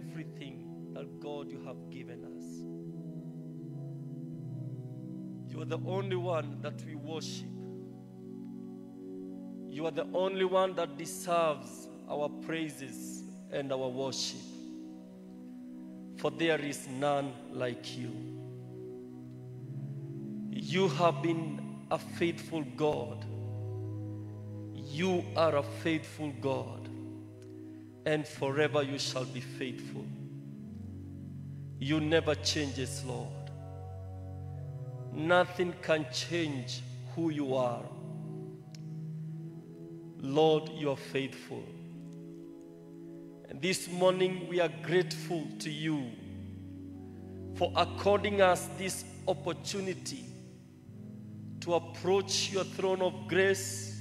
everything that God you have given us. You are the only one that we worship. You are the only one that deserves our praises and our worship. For there is none like you. You have been a faithful God. You are a faithful God, and forever you shall be faithful. You never changes, Lord. Nothing can change who you are. Lord, you are faithful. And this morning we are grateful to you for according us this opportunity to approach your throne of grace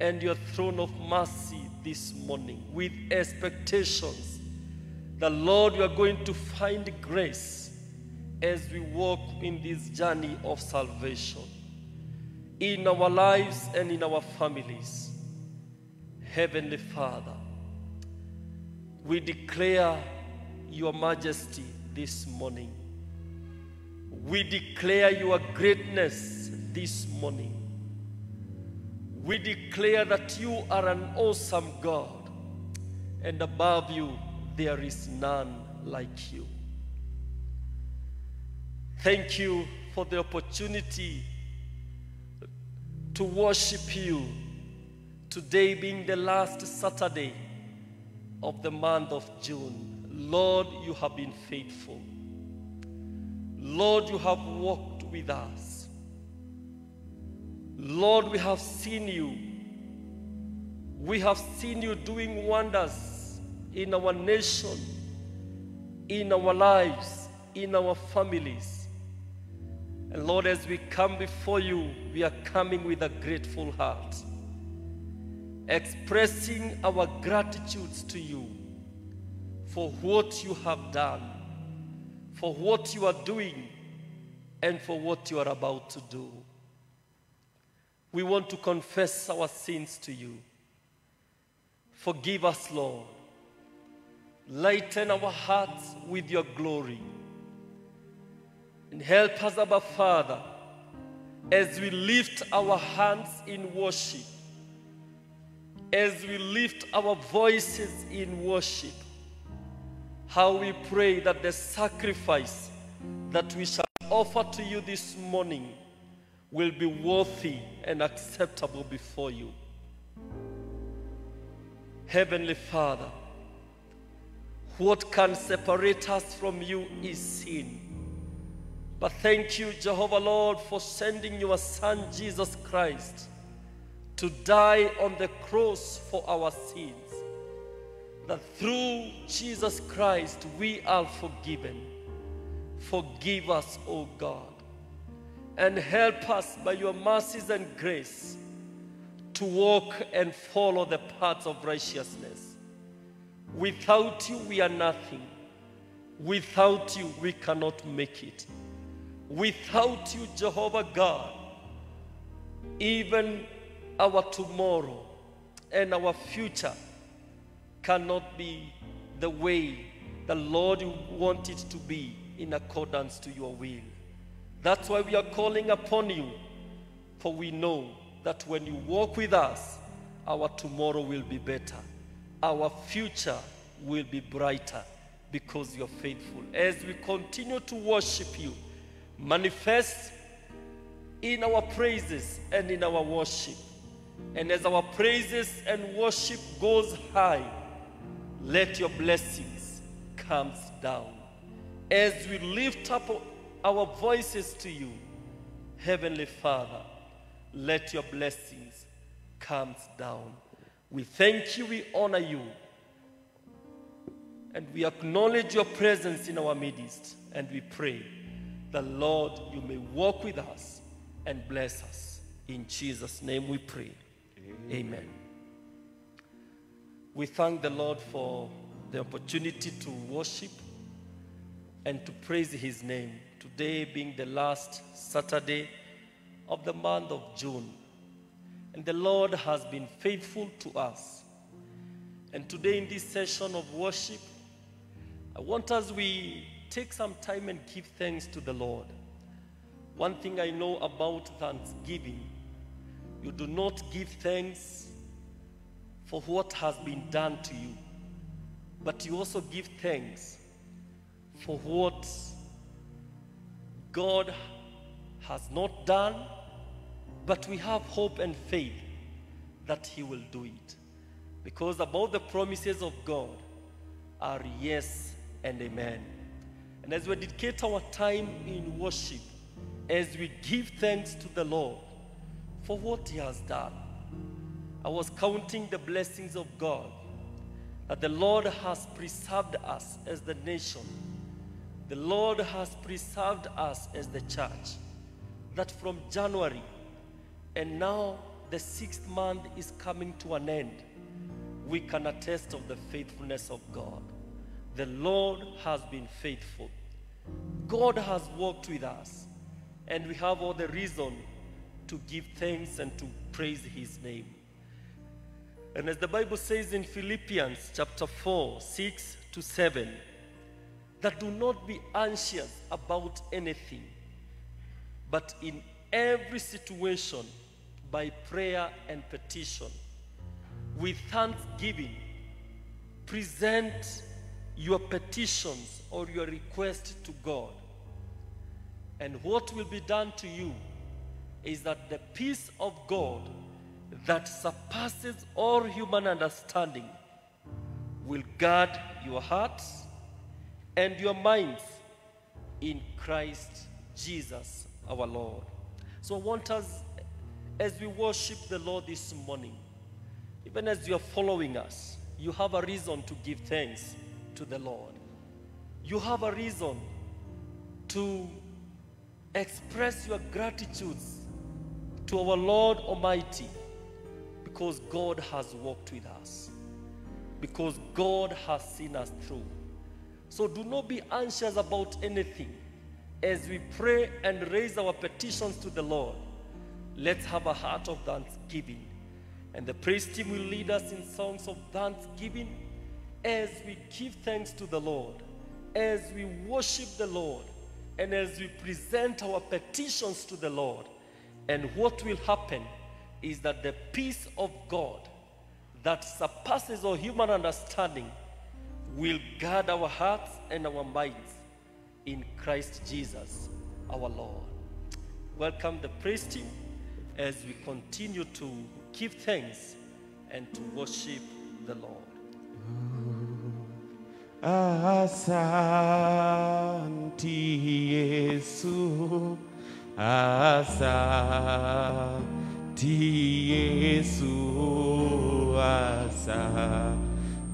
and your throne of mercy this morning with expectations that, Lord, you are going to find grace as we walk in this journey of salvation in our lives and in our families. Heavenly Father, we declare your majesty this morning. We declare your greatness this morning. We declare that you are an awesome God, and above you there is none like you. Thank you for the opportunity to worship you today being the last Saturday of the month of June. Lord, you have been faithful. Lord, you have walked with us. Lord, we have seen you. We have seen you doing wonders in our nation, in our lives, in our families. And Lord, as we come before you, we are coming with a grateful heart, expressing our gratitude to you for what you have done, for what you are doing, and for what you are about to do. We want to confess our sins to you. Forgive us, Lord. Lighten our hearts with your glory. And help us, Abba Father, as we lift our hands in worship, as we lift our voices in worship, how we pray that the sacrifice that we shall offer to you this morning will be worthy and acceptable before you. Heavenly Father, what can separate us from you is sin. But thank you, Jehovah Lord, for sending your Son Jesus Christ to die on the cross for our sins. That through Jesus Christ we are forgiven. Forgive us, O God, and help us by your mercies and grace to walk and follow the paths of righteousness. Without you, we are nothing. Without you, we cannot make it. Without you, Jehovah God, even our tomorrow and our future cannot be the way the Lord want it to be in accordance to your will. That's why we are calling upon you, for we know that when you walk with us, our tomorrow will be better. Our future will be brighter because you're faithful. As we continue to worship you, manifest in our praises and in our worship. And as our praises and worship goes high, let your blessings come down. As we lift up our voices to you, Heavenly Father, let your blessings come down. We thank you, we honor you, and we acknowledge your presence in our midst, and we pray the Lord, you may walk with us and bless us. In Jesus' name we pray. Amen. We thank the Lord for the opportunity to worship and to praise his name. Today being the last Saturday of the month of June. And the Lord has been faithful to us. And today, in this session of worship, I want us we take some time and give thanks to the Lord. One thing I know about Thanksgiving, you do not give thanks for what has been done to you, but you also give thanks for what God has not done, but we have hope and faith that He will do it. Because about the promises of God are yes and amen. And as we dedicate our time in worship, as we give thanks to the Lord for what He has done, I was counting the blessings of God that the Lord has preserved us as the nation. The Lord has preserved us as the church. That from January and now the sixth month is coming to an end, we can attest of the faithfulness of God. The Lord has been faithful. God has walked with us, and we have all the reason to give thanks and to praise His name. And as the Bible says in Philippians chapter 4, 6 to 7, that do not be anxious about anything, but in every situation, by prayer and petition, with thanksgiving, present your petitions or your request to God. And what will be done to you is that the peace of God that surpasses all human understanding will guard your hearts and your minds in Christ Jesus our Lord. So I want us, as we worship the Lord this morning, even as you are following us, you have a reason to give thanks to the Lord. You have a reason to express your gratitudes to our Lord Almighty because God has walked with us, because God has seen us through. So do not be anxious about anything. As we pray and raise our petitions to the Lord, let's have a heart of thanksgiving. And the praise team will lead us in songs of thanksgiving as we give thanks to the Lord, as we worship the Lord, and as we present our petitions to the Lord. And what will happen is that the peace of God that surpasses all human understanding will guard our hearts and our minds in Christ Jesus our Lord. Welcome the praise team as we continue to give thanks and to worship the Lord. Asanti Yesu, asanti Yesu, asanti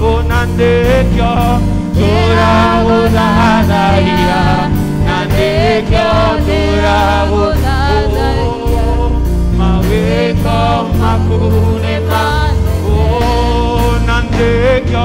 Oh, nandekyo turawudadaya Nandekyo turawudadaya Maweko makune mane Oh, nandekyo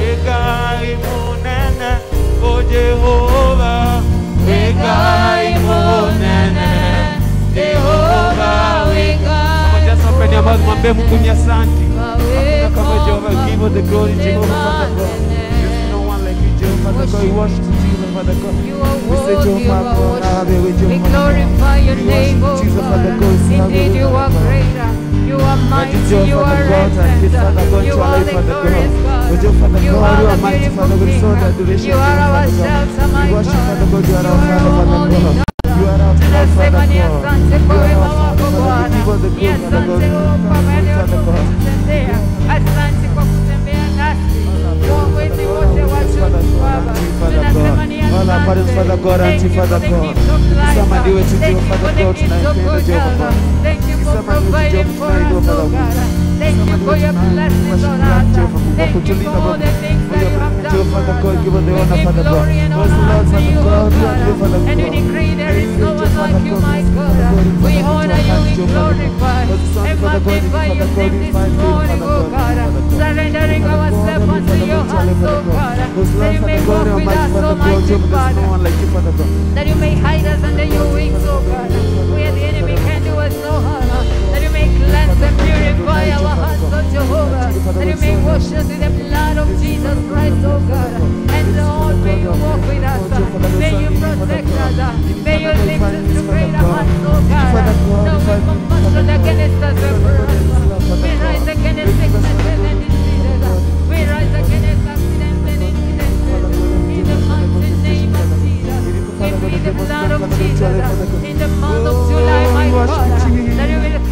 Just open your mouth, mwambie Mungu ni asante. Hakuna kama Jehova, give all the glory, Jehovah, Father God. Father God. We worship you, Jesus, Father God. You are We say, worthy of Jehovah, our God, have your way, worship. We Jehovah, glorify your We name, worship O you, Jesus, Father God. God. We have Indeed, your you way, are Father God. greater. You are mighty. Jehovah, You are Father God, and excellent. give Father God You to our are life, the Father God. glorious Oh, God. Jehovah, Father You God, are you the are mighty, beautiful Father God. We King. saw the adoration, You are Jehovah, our Father God. shelter, my We worship, God. Father God. You are You our are Father, our Father holy God. God. You are our God, Father Tunasemani God. asante You kwa are wema our wako Father, Father. We Bwana. give all the Ni glory, Father God. asante We kwa thank maana you, Father God. umetutendea. Asante kwa kutembea nasi kwa mwezi wote wa Juni Baba. Tunasema ni All our Father God, asante. and Thank you Father God. gift of life. Kisama ndiwe tu, Thank you Father God, gift of tunaipenda, good Jehovah health. God. Thank you for Kisama ndiwe tu, providing for us, oh Father God. Thank you for your blessings on us. Thank you for all the things that you have presence, done for Father us. God. Give us the We honor, give Father God. glory and honor Lord, unto Father you, God, we are God. And we decree there is you no one like you, my God. We honor you, we Jehovah, Father God. glorify the and Father God, in magnify Father your God, name this morning, oh God, God. Father God. Surrendering ourselves unto your hands, oh God. That you may walk with us, Almighty Jehovah, there's no Father one like you, Father God. that you may hide us under your wings, oh God, where the enemy can do us no harm, may cleanse and purify our hearts, oh Jehovah, that you may wash us with the blood of Jesus Christ, oh God, and Lord, may you walk with us, may you protect us, may you lift us to greater heights, oh God, no weapon fashioned against us will prosper, we rise against sicknesses and diseases, we rise against accidents and incidents, in the mighty name of Jesus, we plead the blood of Jesus. In the month of July, my God, that you will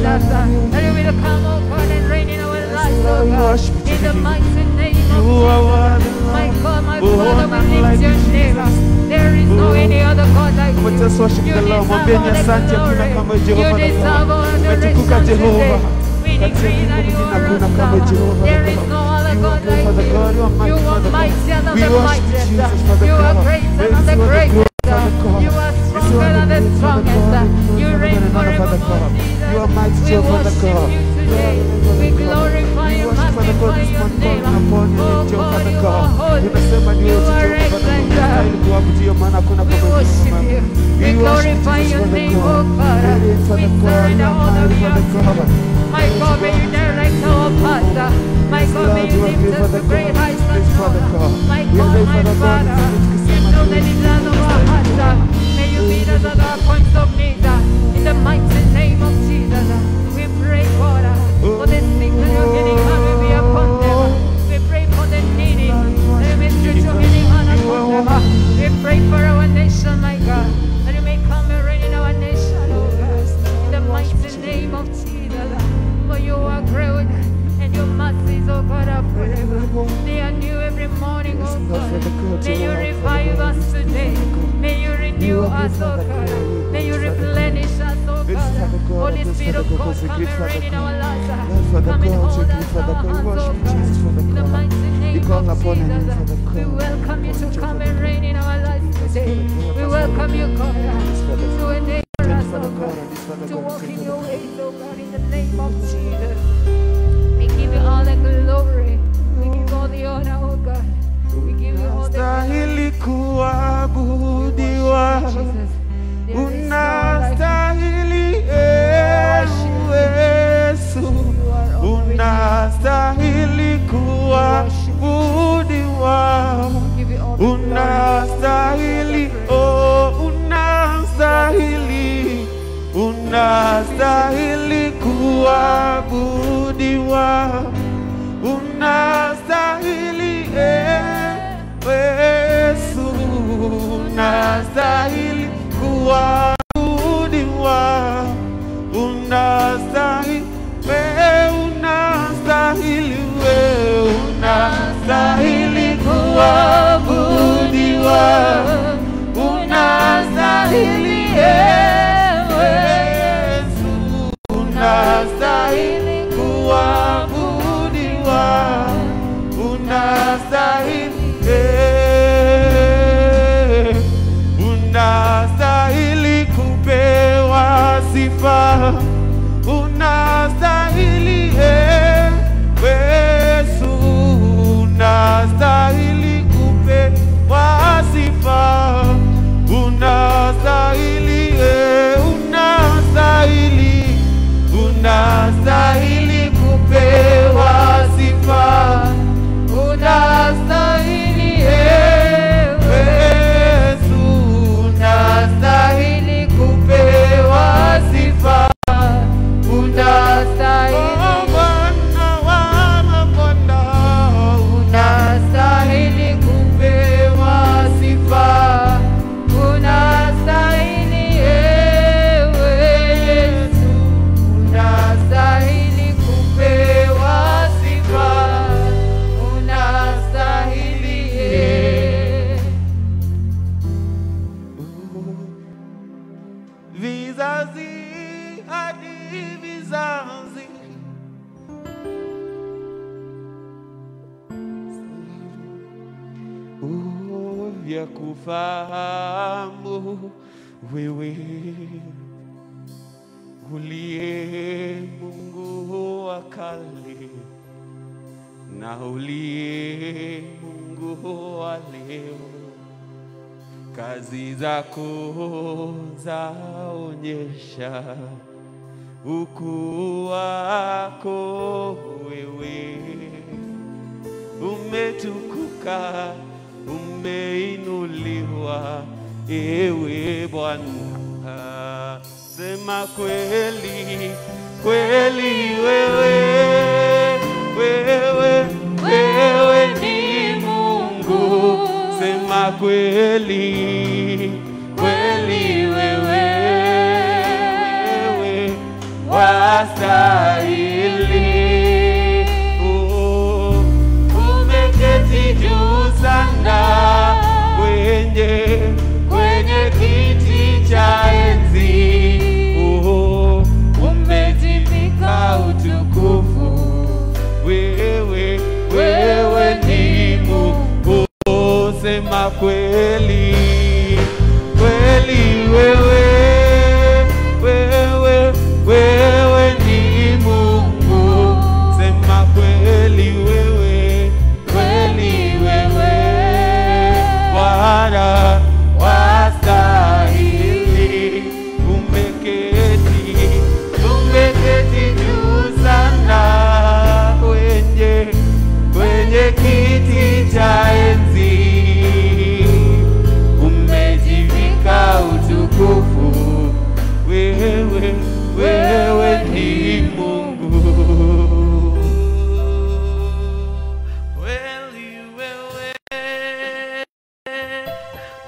with us, that you will come, oh God, and reign in our lives, oh God, in the mighty name of You are Jesus. My God, my Father, none we like lift your name. There is no any other God like you. on, worship You the Lord. deserve Mwambie all the glory. You deserve all Umetukuka adoration We Kati ya decree that you are awesome. Jehova There is God. no other God great, like you. You are mighty, You are Father God. mightier than We the mightiest. You are greater than the God, greatest. God. You are stronger than the strongest. God. You Father reign God, another Father forevermore, God. Jesus. You are mighty, We Jehovah, Father worship God. you You are today. Father We God. glorify We and worship, Father God, magnify your name. your Oh God, you God. are holy. You are Jehovah, Father God. Unastahili excellent. hakuna We worship you. We glorify your name, God. oh God. We God. surrender You are all that mighty, we Father have to you. God. My God, may you direct our path. My God, may Lord, you you lift us Father great God. heights and Yes, Father God. honor. My God, my Father God. You know the desires of our hearts. Of. In the mighty name of Jesus, we pray, God, for the sick and your healing hand will be upon them. We pray for the needy. You healing. We pray for our nation, my God. That you may in our nation, oh the of Jesus. For you are God, forever. May you revive us today. May you renew us, oh God. May you replenish us, oh God. Holy Spirit of God, come and reign in our lives. Come and hold us, our hands, oh God. In the mighty name of Jesus, we welcome you to come and reign in our lives today. We welcome you, God, to enable us, oh God, to walk in your ways, oh God, in the name of Jesus. We give you all the glory. We give all the honor, oh God. unastahili kuabudiwa, unastahili Yesu, unastahili kuabudiwa, unastahili oh, unastahili, unastahili kuabudiwa. نستعين ya kufahamu wewe uliye Mungu wa kale na uliye Mungu wa leo, kazi zako zaonyesha ukuu wako wewe. Umetukuka, umeinuliwa, ewe Bwana. Sema kweli, kweli wewe, wewe, wewe ni Mungu. Sema kweli, kweli wewe, wewe wastahili. Kwenye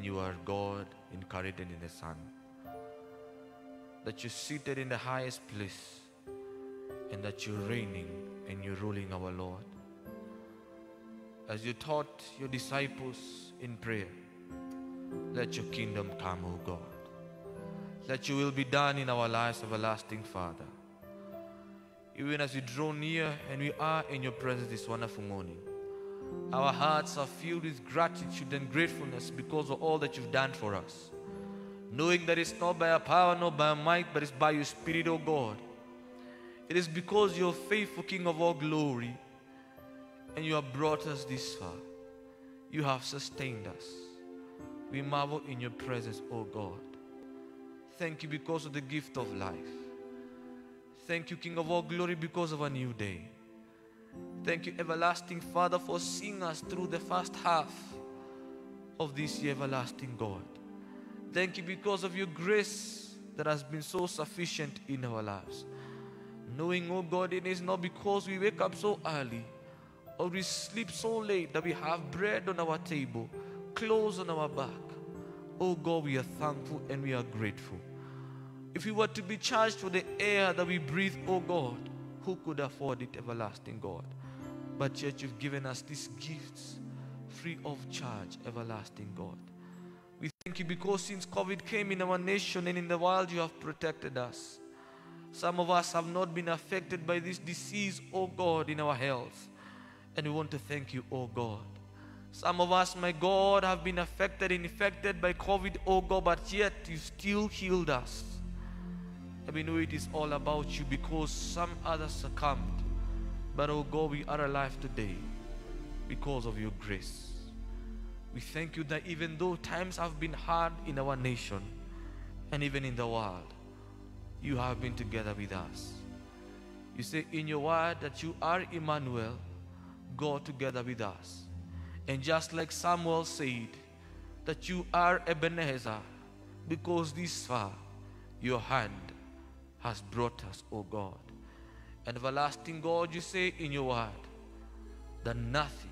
and you are God incarnated in the Son. That you're seated in the highest place and that you're reigning and you're ruling our Lord. As you taught your disciples in prayer, let your kingdom come, O God. Let your will be done in our lives, everlasting Father. Even as we draw near and we are in your presence this wonderful morning, our hearts are filled with gratitude and gratefulness because of all that you've done for us. Knowing that it's not by our power, nor by our might, but it's by your Spirit, O God. It is because you're faithful, King of all glory, and you have brought us this far. You have sustained us. We marvel in your presence, O God. Thank you because of the gift of life. Thank you, King of all glory, because of a new day. Thank you, everlasting Father, for seeing us through the first half of this year, everlasting God. Thank you because of your grace that has been so sufficient in our lives. Knowing, oh God, it is not because we wake up so early or we sleep so late that we have bread on our table, clothes on our back. Oh God, we are thankful and we are grateful. If we were to be charged for the air that we breathe, oh God, who could afford it, everlasting God? But yet you've given us these gifts free of charge, everlasting God. We thank you because since COVID came in our nation and in the world, you have protected us. Some of us have not been affected by this disease, oh God, in our health. And we want to thank you, oh God. Some of us, my God, have been affected and infected by COVID, oh God, but yet you still healed us. And we know it is all about you because some others succumbed. But oh God, we are alive today because of your grace. We thank you that even though times have been hard in our nation and even in the world, you have been together with us. You say in your word that you are Emmanuel, God together with us. And just like Samuel said, that you are Ebenezer, because this far your hand has brought us, O God. And everlasting God, you say in your word that nothing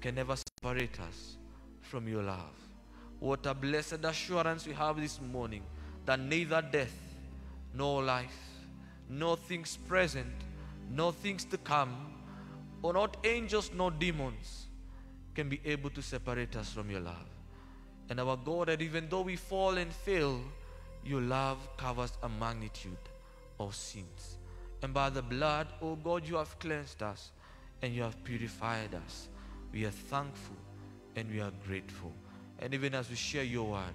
can ever separate us from your love. What a blessed assurance we have this morning that neither death nor life, nor things present, nor things to come, or not angels nor demons can be able to separate us from your love. And our God, that even though we fall and fail, your love covers a magnitude of sins. And by the blood, oh God, you have cleansed us and you have purified us. We are thankful and we are grateful. And even as we share your word,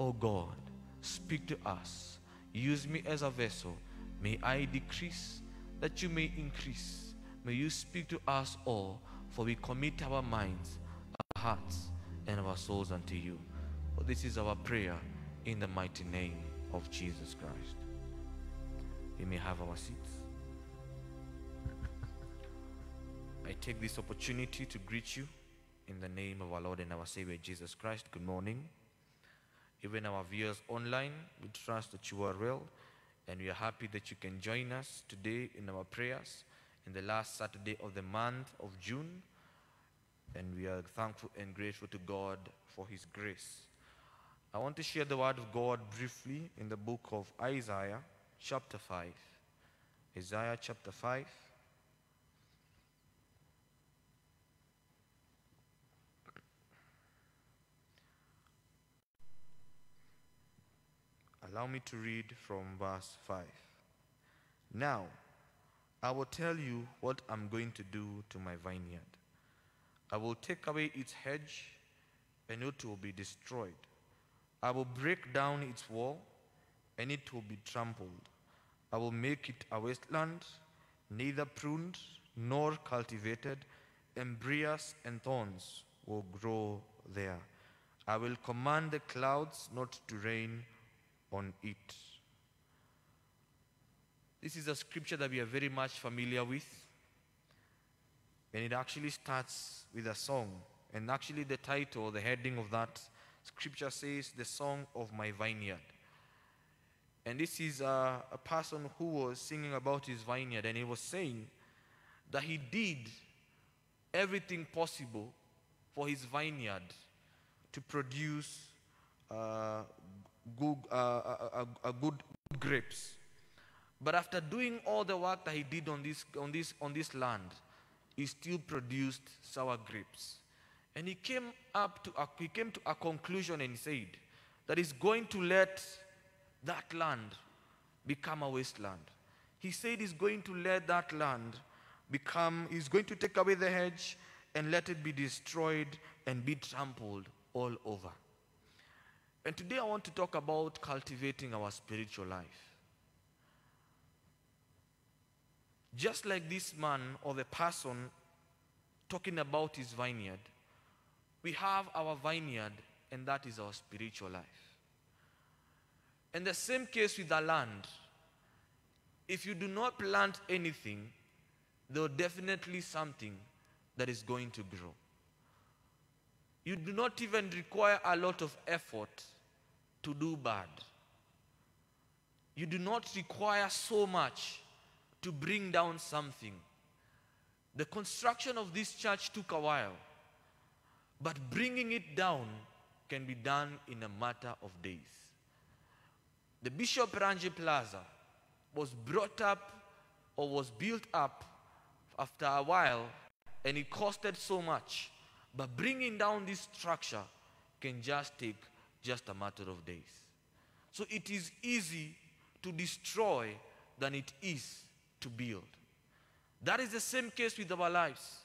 oh God, speak to us. Use me as a vessel. May I decrease that you may increase. May you speak to us all, for we commit our minds, our hearts, and our souls unto you. For this is our prayer in the mighty name of Jesus Christ. We may have our seats. I take this opportunity to greet you in the name of our Lord and our Savior Jesus Christ. Good morning. Even our viewers online, we trust that you are well and we are happy that you can join us today in our prayers in the last Saturday of the month of June. And we are thankful and grateful to God for His grace. I want to share the word of God briefly in the book of Isaiah, chapter 5. Isaiah chapter 5. Allow me to read from verse 5. Now, I will tell you what I'm going to do to my vineyard. I will take away its hedge, and it will be destroyed. I will break down its wall, and it will be trampled. I will make it a wasteland, neither pruned nor cultivated, embryos and thorns will grow there. I will command the clouds not to rain on it. This is a scripture that we are very much familiar with. And it actually starts with a song. And actually, the title, the heading of that scripture says, The Song of My Vineyard. And this is a, a person who was singing about his vineyard, and he was saying that he did everything possible for his vineyard to produce uh, good, uh, a, a, a good grapes. But after doing all the work that he did on this, on this, on this land, he still produced sour grapes. And he came up to a, he came to a conclusion and said that he's going to let that land become a wasteland. He said he's going to let that land become, he's going to take away the hedge and let it be destroyed and be trampled all over. And today I want to talk about cultivating our spiritual life. Just like this man or the person talking about his vineyard, we have our vineyard, and that is our spiritual life. And the same case with the land. If you do not plant anything, there will definitely something that is going to grow. You do not even require a lot of effort to do bad. You do not require so much to bring down something. The construction of this church took a while, but bringing it down can be done in a matter of days. The Bishop Ranji Plaza was brought up or was built up after a while and it costed so much. But bringing down this structure can just take just a matter of days. So it is easy to destroy than it is to build. That is the same case with our lives.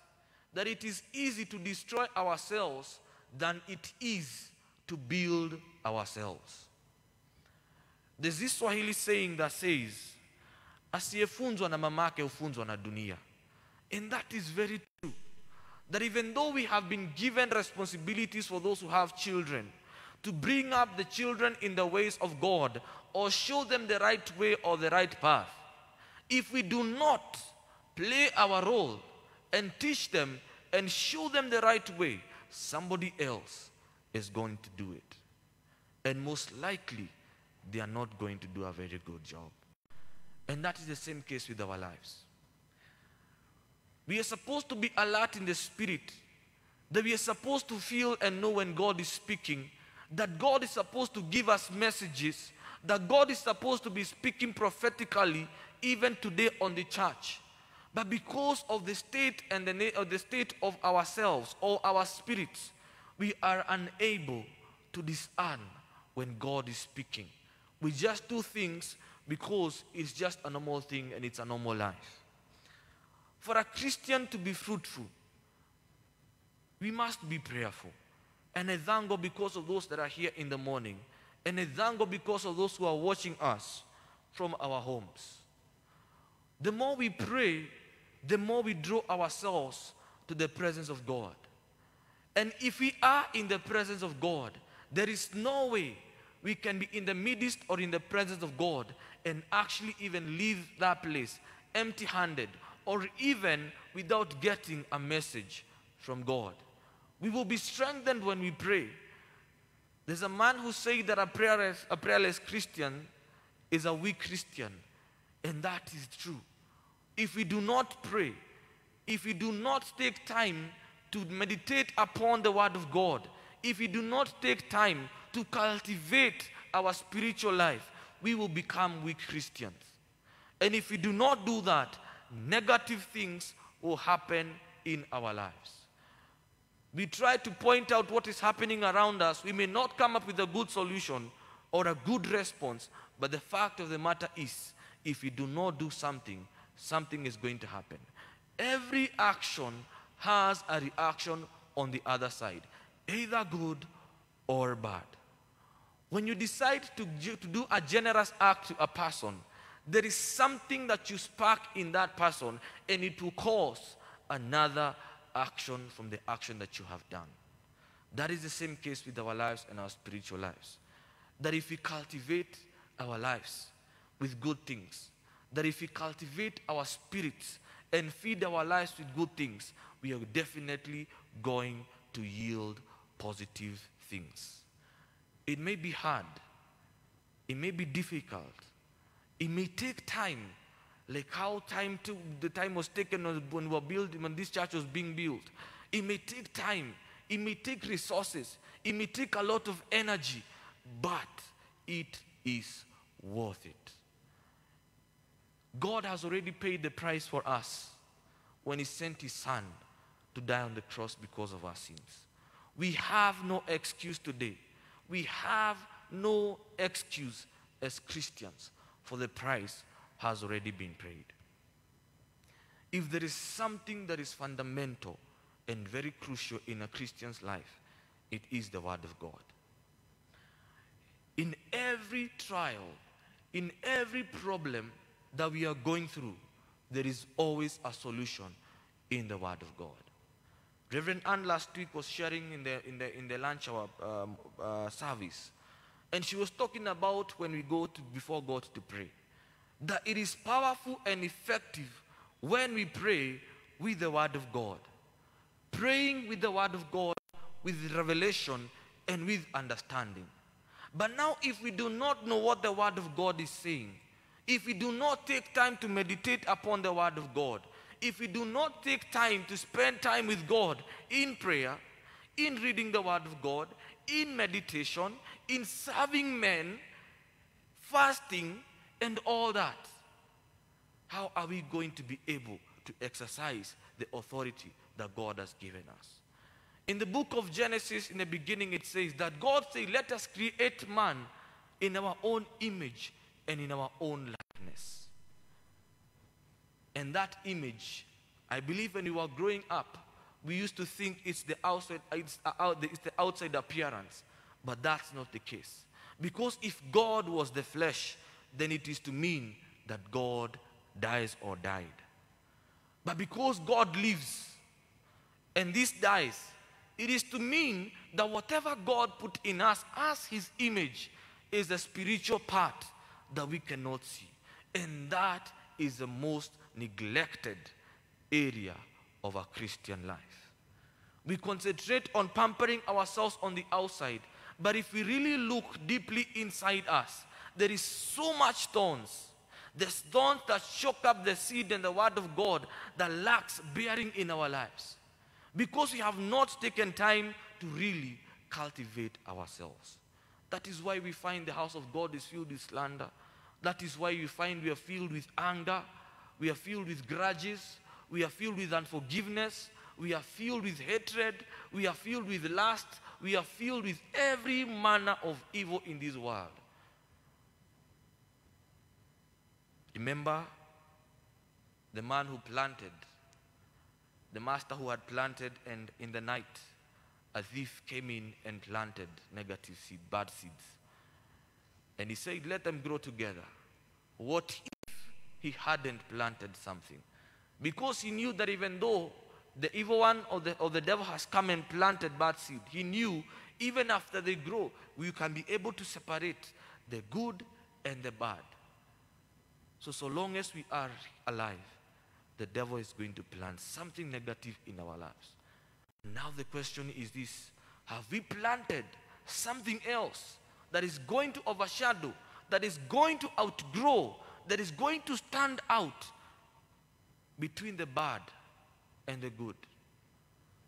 That it is easy to destroy ourselves than it is to build ourselves. There's this Swahili saying that says, asiyefunzwa na mamake hufunzwa na dunia. And that is very true. That even though we have been given responsibilities for those who have children, to bring up the children in the ways of God or show them the right way or the right path. If we do not play our role and teach them and show them the right way, somebody else is going to do it. And most likely, they are not going to do a very good job. And that is the same case with our lives. We are supposed to be alert in the spirit, that we are supposed to feel and know when God is speaking, that God is supposed to give us messages, that God is supposed to be speaking prophetically even today on the church. But because of the state and the, of the state of ourselves or our spirits, we are unable to discern when God is speaking. We just do things because it's just a normal thing and it's a normal life. For a Christian to be fruitful, we must be prayerful. And I thank God because of those that are here in the morning. And I thank God because of those who are watching us from our homes. The more we pray, the more we draw ourselves to the presence of God. And if we are in the presence of God, there is no way we can be in the midst or in the presence of God and actually even leave that place empty handed or even without getting a message from God. We will be strengthened when we pray. There's a man who said that a prayerless, a prayerless Christian is a weak Christian. And that is true. If we do not pray, if we do not take time to meditate upon the Word of God, if we do not take time to cultivate our spiritual life, we will become weak Christians. And if we do not do that, negative things will happen in our lives. We try to point out what is happening around us. We may not come up with a good solution or a good response, but the fact of the matter is, if we do not do something, something is going to happen. Every action has a reaction on the other side, either good or bad. When you decide to, to do a generous act to a person, there is something that you spark in that person, and it will cause another action from the action that you have done. That is the same case with our lives and our spiritual lives. That if we cultivate our lives with good things, that if we cultivate our spirits and feed our lives with good things, we are definitely going to yield positive things. It may be hard, it may be difficult, it may take time, like how time to, the time was taken when we were building, when this church was being built. It may take time, it may take resources, it may take a lot of energy, but it is worth it. God has already paid the price for us when He sent His Son to die on the cross because of our sins. We have no excuse today. We have no excuse as Christians for the price has already been paid. If there is something that is fundamental and very crucial in a Christian's life, it is the Word of God. In every trial, in every problem that we are going through, there is always a solution in the Word of God. Reverend Ann last week was sharing in the, in the, in the lunch hour um, uh, service, and she was talking about when we go to, before God to pray, that it is powerful and effective when we pray with the Word of God. Praying with the Word of God, with revelation, and with understanding. But now, if we do not know what the Word of God is saying, if we do not take time to meditate upon the Word of God, if we do not take time to spend time with God in prayer, in reading the Word of God, in meditation, in serving men, fasting, and all that, how are we going to be able to exercise the authority that God has given us? In the book of Genesis, in the beginning, it says that God said, Let us create man in our own image and in our own likeness. And that image, I believe when we were growing up, we used to think it's the outside, it's, uh, out, it's the outside appearance. But that's not the case. Because if God was the flesh, then it is to mean that God dies or died. But because God lives and this dies, it is to mean that whatever God put in us as His image is the spiritual part that we cannot see. And that is the most neglected area of a Christian life. We concentrate on pampering ourselves on the outside, but if we really look deeply inside us, there is so much thorns. There's thorns that choke up the seed and the word of God that lacks bearing in our lives. Because we have not taken time to really cultivate ourselves. That is why we find the house of God is filled with slander. That is why we find we are filled with anger. We are filled with grudges. We are filled with unforgiveness. We are filled with hatred. We are filled with lust. We are filled with every manner of evil in this world. Remember the man who planted, the master who had planted, and in the night, a thief came in and planted negative seed, bad seeds. And he said, Let them grow together. What he hadn't planted something? Because he knew that even though the evil one or the, or the devil has come and planted bad seed, he knew even after they grow, we can be able to separate the good and the bad. So, so long as we are alive, the devil is going to plant something negative in our lives. Now, the question is this Have we planted something else that is going to overshadow, that is going to outgrow, that is going to stand out between the bad and the good?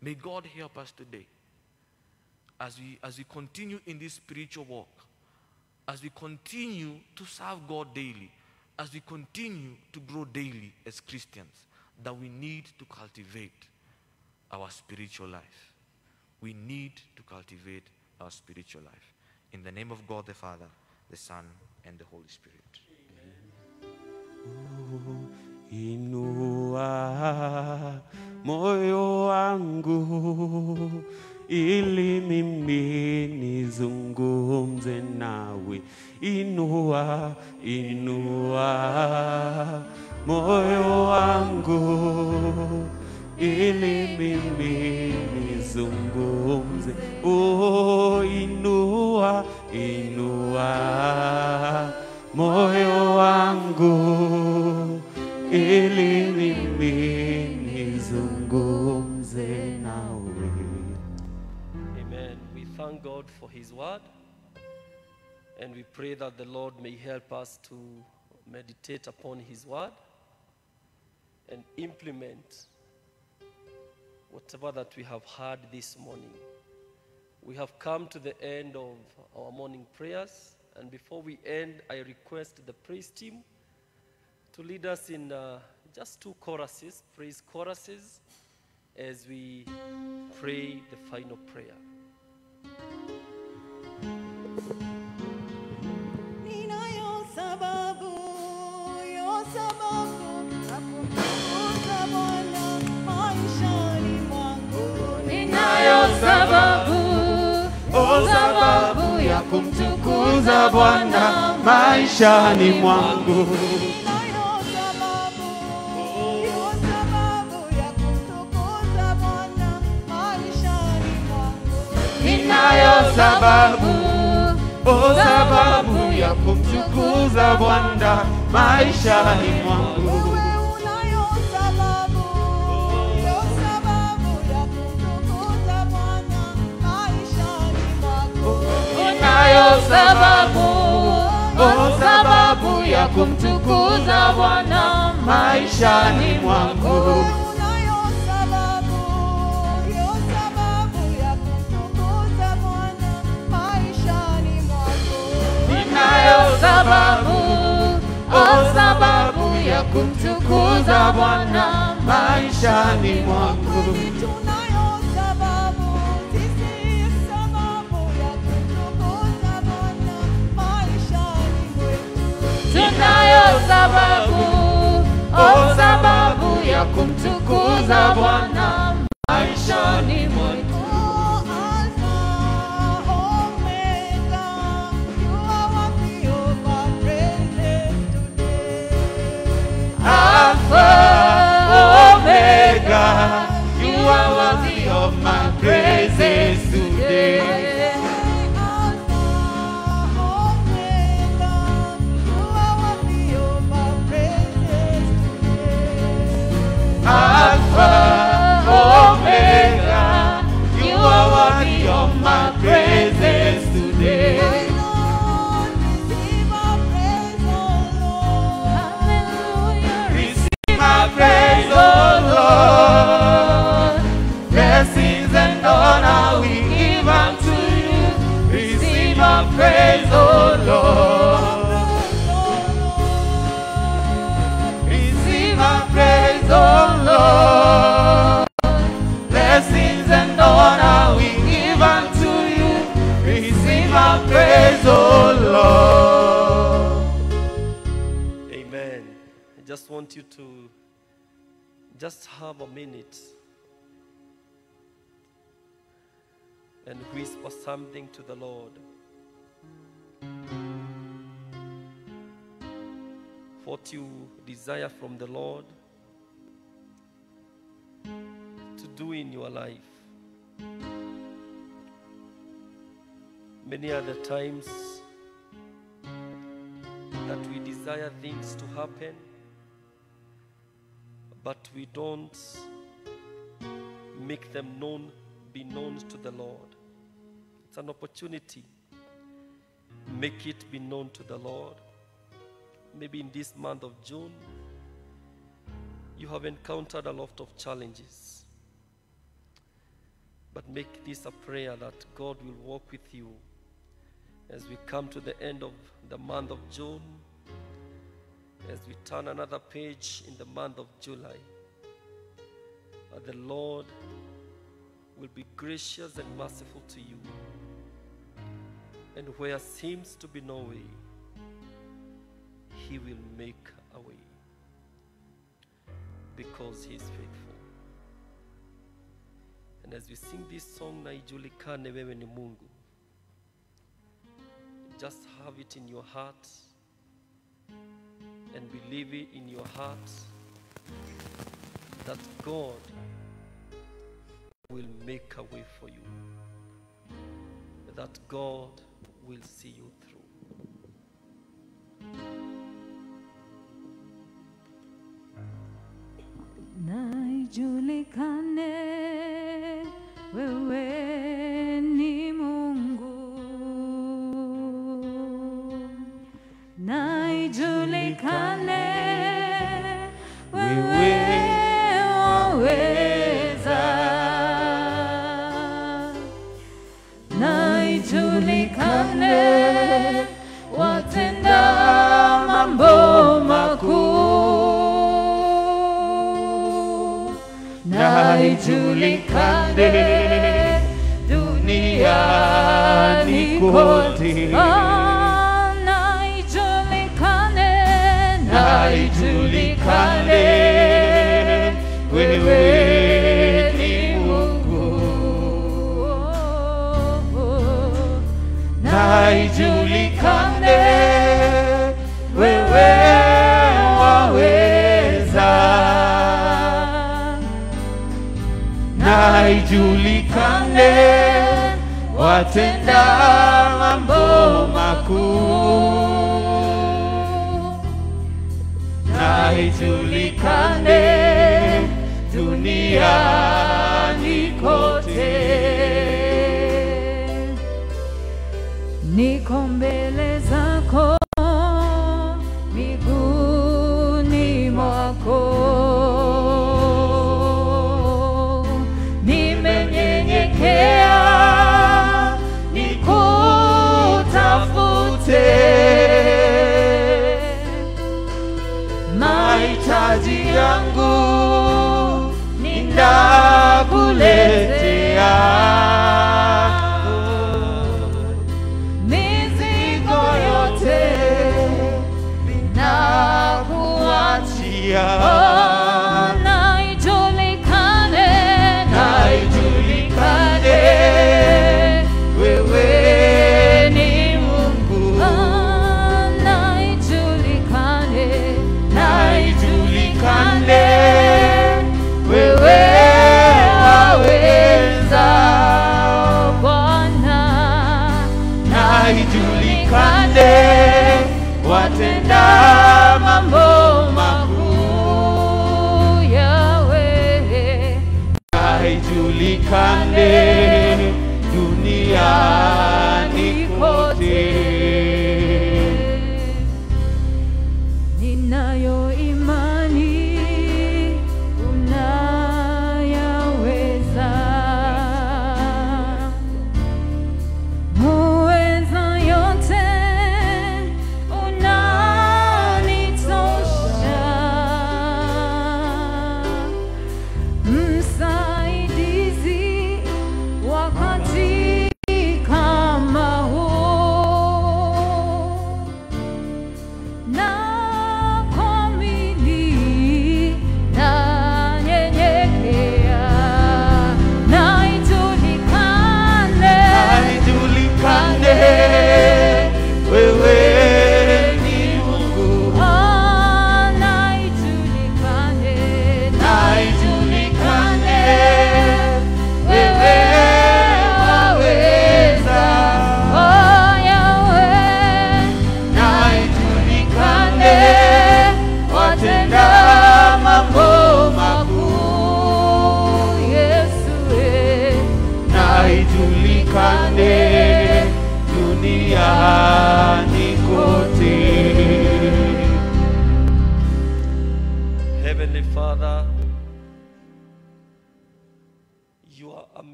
May God help us today as we, as we continue in this spiritual walk, as we continue to serve God daily, as we continue to grow daily as Christians, that we need to cultivate our spiritual life. We need to cultivate our spiritual life. In the name of God the Father, the Son, and the Holy Spirit. Inua moyo wangu ili mimi nizungumze nawe. Inua, inua moyo wangu ili mimi nizungumze. Oh, inua, inua moyo wangu ili mimi nizungumze nawe. Amen. We thank God for His word and we pray that the Lord may help us to meditate upon His word and implement whatever that we have heard this morning. We have come to the end of our morning prayers, and before we end, I request the praise team to lead us in uh, just two choruses, praise choruses, as we pray the final prayer. Ninayo sababu, sababu kumtunza Bwana maishani mwangu. Ninayo sababu, o sababu ya kumtukuza Bwana maishani mwangu. sababu, oh sababu ya kumtukuza Bwana maishani mwangu. Kumtukuza Bwana maishani mwangu. Tunayo sababu, o sababu ya kumtukuza Bwana have a minute and whisper something to the Lord. What you desire from the Lord to do in your life. Many other times that we desire things to happen, but we don't make them known, be known to the Lord. It's an opportunity. Make it be known to the Lord. Maybe in this month of June, you have encountered a lot of challenges. But make this a prayer that God will walk with you as we come to the end of the month of June, as we turn another page in the month of July. That the Lord will be gracious and merciful to you. And where seems to be no way, He will make a way because He is faithful. And as we sing this song, na ijulikane wewe ni just have it in your heart and believe it in your heart that God will make a way for you, that God will see you through.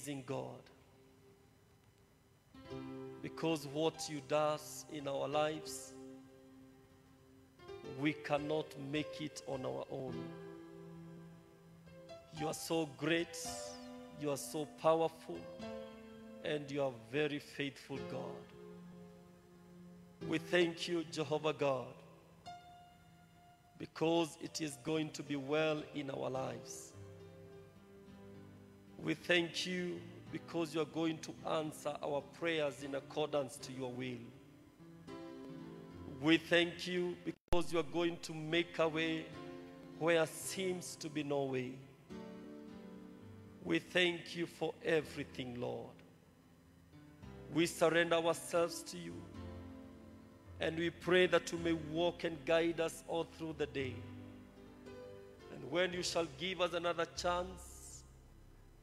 Amazing God. Because what you does in our lives, we cannot make it on our own. You are so great, you are so powerful, and you are very faithful God. We thank you, Jehovah God, because it is going to be well in our lives. We thank you because you are going to answer our prayers in accordance to your will. We thank you because you are going to make a way where seems to be no way. We thank you for everything, Lord. We surrender ourselves to you and we pray that you may walk and guide us all through the day. And when you shall give us another chance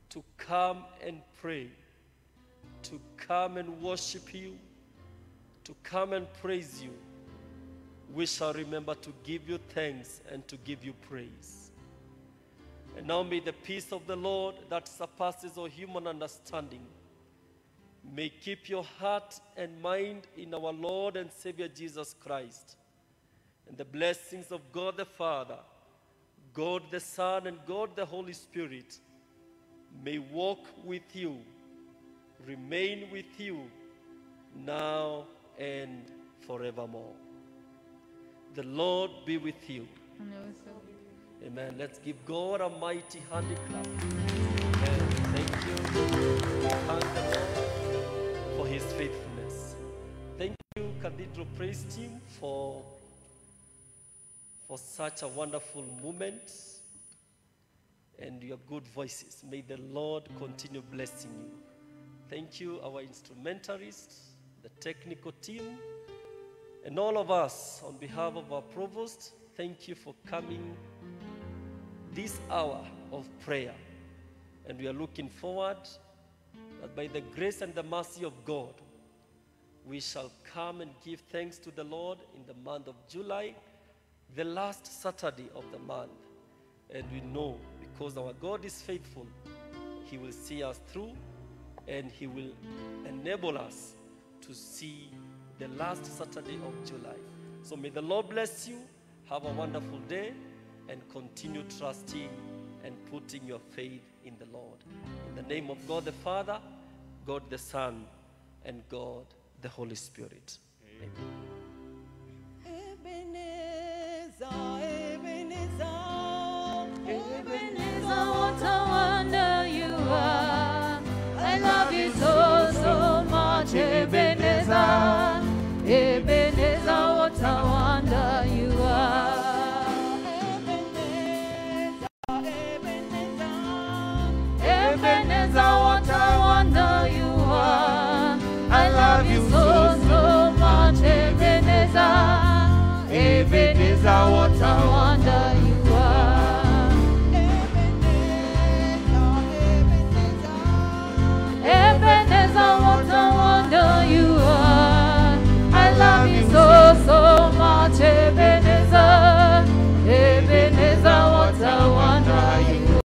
to come and pray, to come and worship you, to come and praise you, we shall remember to give you thanks and to give you praise. And now may the peace of the Lord that surpasses all human understanding may keep your heart and mind in our Lord and Savior Jesus Christ. And the blessings of God the Father, God the Son, and God the Holy Spirit may walk with you, remain with you now and forevermore. The Lord be with you. Amen. Let's give God a mighty hand clap. Amen. Thank you. Thank the Lord for his faithfulness. Thank you, Cathedral Praise Team, for, for such a wonderful moment and your good voices. May the Lord continue blessing you. Thank you, our instrumentalists, the technical team, and all of us on behalf of our provost. Thank you for coming this hour of prayer. And we are looking forward that by the grace and the mercy of God, we shall come and give thanks to the Lord in the month of July, the last Saturday of the month. And we know because our God is faithful, He will see us through and He will enable us to see the last Saturday of July. So may the Lord bless you. Have a wonderful day and continue trusting and putting your faith in the Lord. In the name of God the Father, God the Son, and God the Holy Spirit. Amen. Ebenezer, Ebenezer, Ebenezer, what a